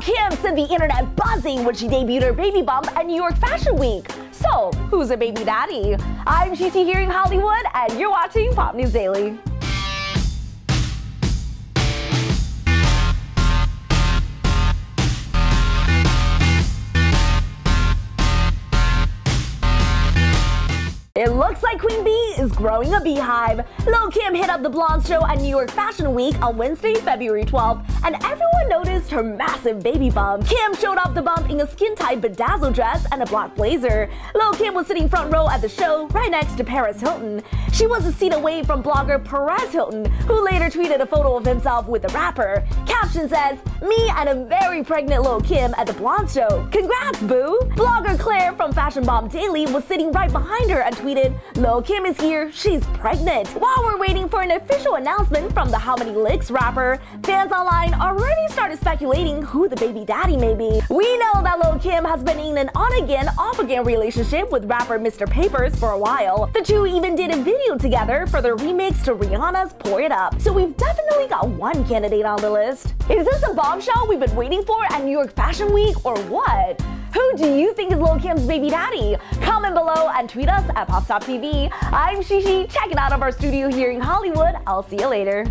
Kim sent the internet buzzing when she debuted her baby bump at New York Fashion Week. So, who's a baby daddy? I'm here in Hollywood, and you're watching Pop News Daily. It looks like Queen Bee is growing a beehive. Lil Kim hit up the Blonds Show at New York Fashion Week on Wednesday, February 12th, and everyone noticed her massive baby bump. Kim showed off the bump in a skin-tight bedazzled dress and a black blazer. Lil Kim was sitting front row at the show, right next to Paris Hilton. She was a seat away from blogger Perez Hilton, who later tweeted a photo of himself with the rapper. Caption says, Me and a very pregnant Lil Kim at the Blonds Show. Congrats, boo! Blogger Claire from Fashion Bomb Daily was sitting right behind her and tweeted, Lil Kim is here, she's pregnant. While we're waiting for an official announcement from the How Many Licks rapper, fans online already started speculating who the baby daddy may be. We know that Lil Kim has been in an on-again, off-again relationship with rapper Mr. Papers for a while. The two even did a video together for their remix to Rihanna's Pour It Up, so we've definitely got one candidate on the list. Is this a bombshell we've been waiting for at New York Fashion Week or what? Who do you think is Lil Kim's baby daddy? Comment below and tweet us at PopStopTV. I'm XiXi, checking out of our studio here in Hollywood. I'll see you later.